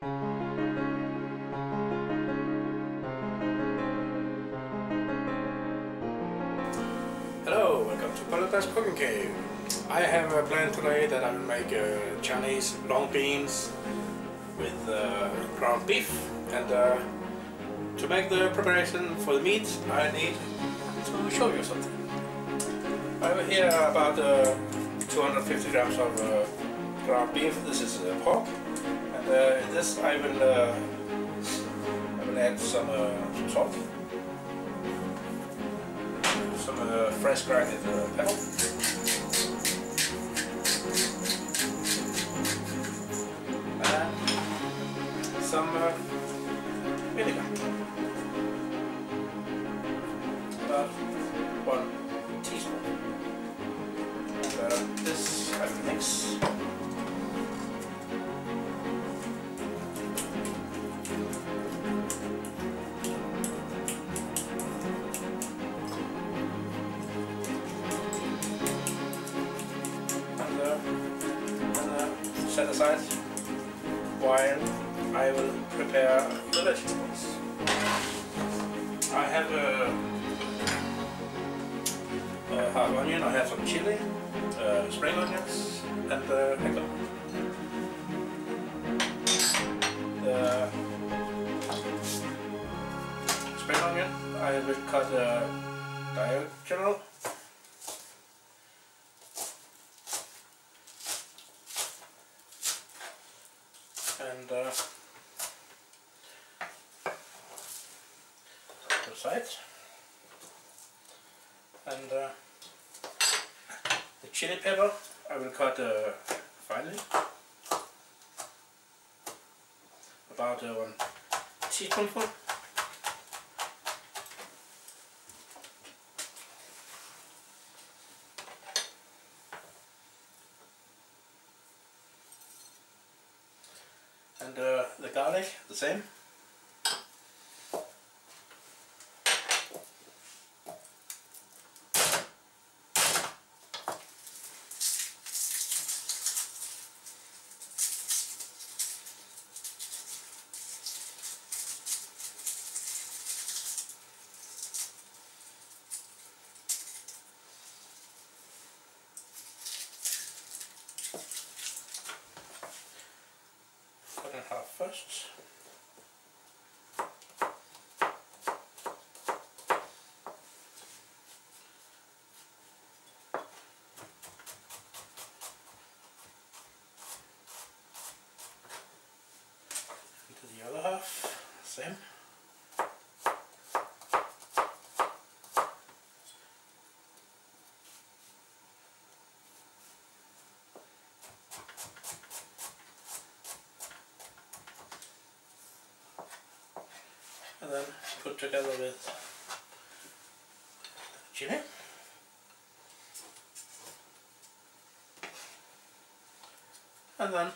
Hello, welcome to Paradise Cooking Cave. I have a plan today that I will make uh, Chinese long beans with uh, ground beef and uh, to make the preparation for the meat I need to show you something. I have here about uh, 250 grams of uh, ground beef. This is uh, pork in this I will, uh, I will add some, uh, some salt some uh, fresh uh, pepper. And some uh, vinegar. Set aside while I will prepare the vegetables. I have a, a half onion, I have some chili, uh, spring onions, and uh, pickle. The spring onion I will cut uh, diagonal the sides. And uh, the chili pepper I will cut uh, finely. About uh, one teaspoonful and uh, the garlic the same? Half first into the other half same and then put together with chili. And then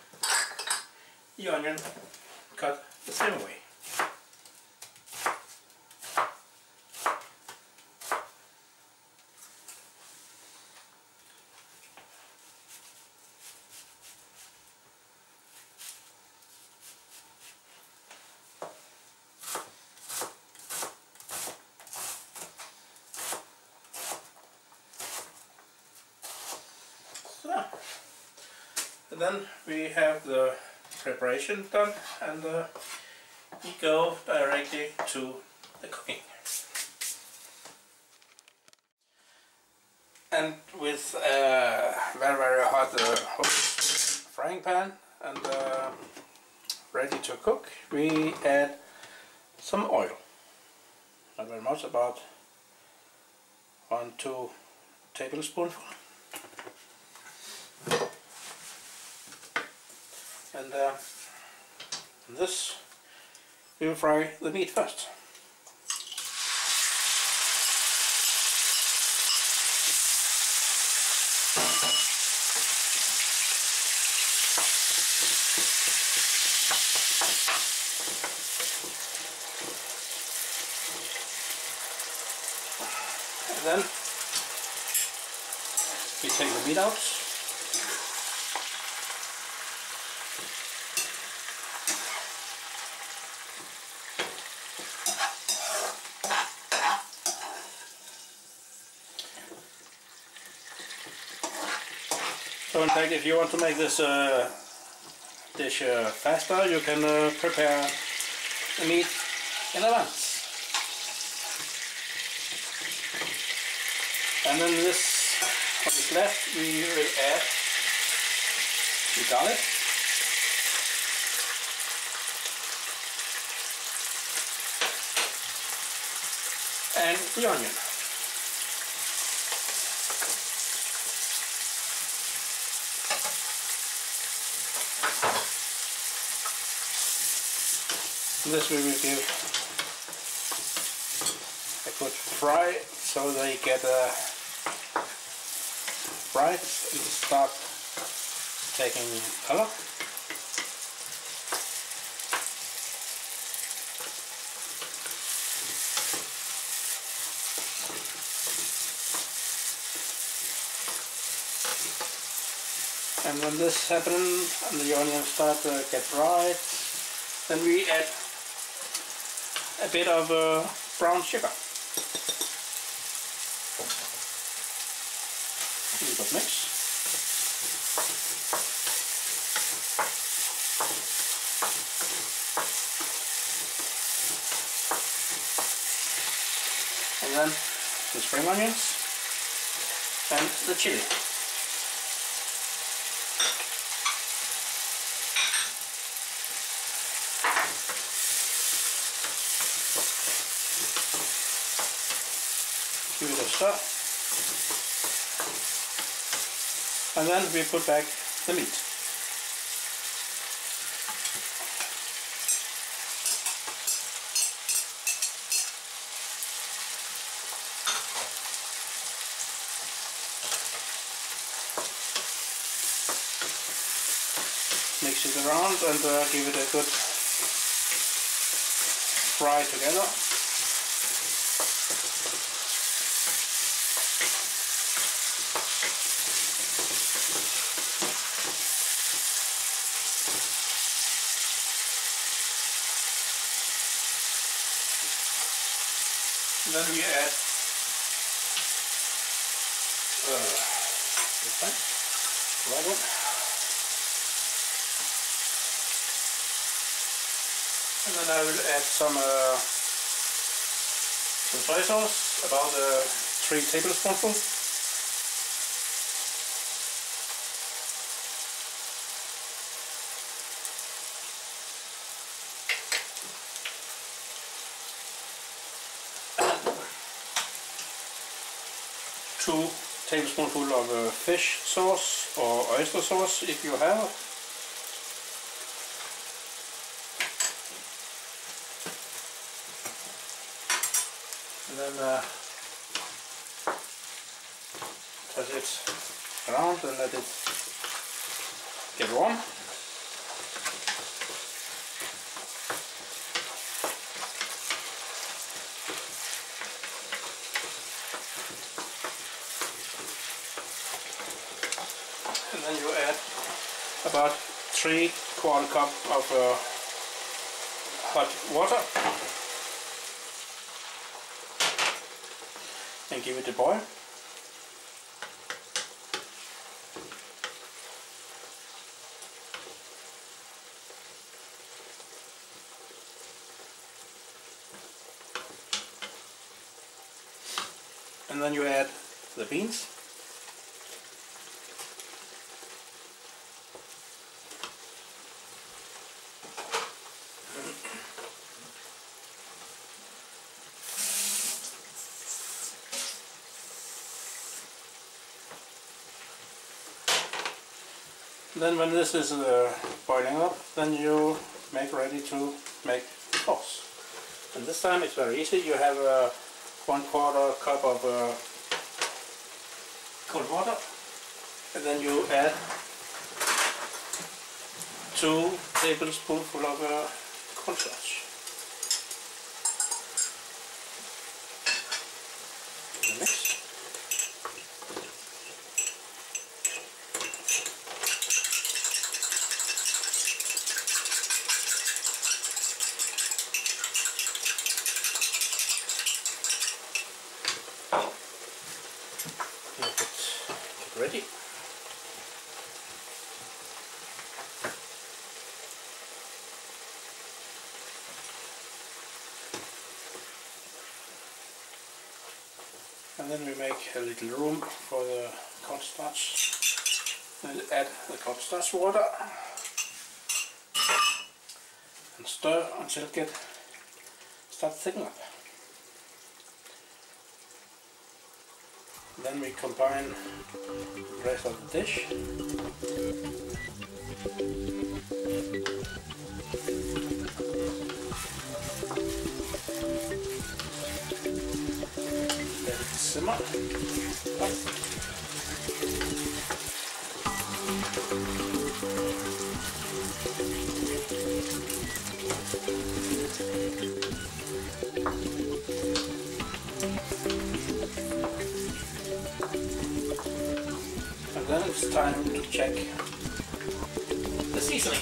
the onion cut the same way. So, and then we have the preparation done and uh, we go directly to the cooking. And with a very very hot uh, frying pan and uh, ready to cook, we add some oil. Not very much, about one two tablespoonful. And uh, this we will fry the meat first. And then we take the meat out So in fact, if you want to make this uh, dish uh, faster, you can uh, prepare the meat in advance. And then this, what is left, we will add the garlic. And the onion. This we will give a good fry so they get uh, bright and start taking color. And when this happens and the onions start to get bright, then we add a bit of uh, brown sugar. Little mix. And then the spring onions and the chili. And then we put back the meat. Mix it around and uh, give it a good fry together. Then we add uh, this one, right one. And then I will add some uh, some soy sauce, about uh, three tablespoonfuls. two tablespoonful of uh, fish sauce or oyster sauce if you have. And then uh, toss it around and let it get warm. Then you add about three quarter cup of uh, hot water and give it a boil. And then you add the beans. Then when this is uh, boiling up, then you make ready to make sauce. And this time it's very easy. You have uh, one quarter cup of uh, cold water, and then you add two tablespoonful of uh, cornstarch. The mix. Make it ready. And then we make a little room for the cornstarch. Then add the cornstarch water and stir until it get start thicken up. Then we combine the rest of the dish. Simmer. And then it's time to check the seasoning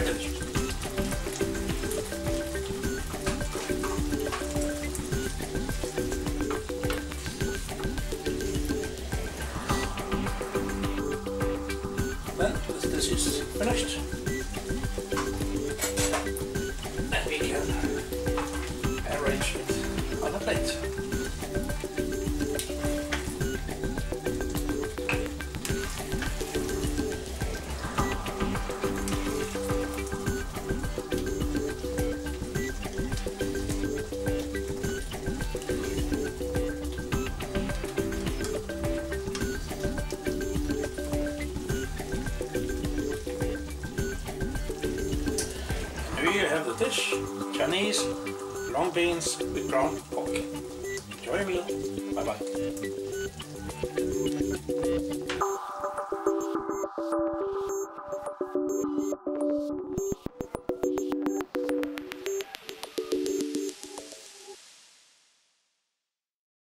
Very. Then this is finished. And we can arrange it on a plate. Have the dish, Chinese long beans with ground pork. Enjoy your meal. Bye bye.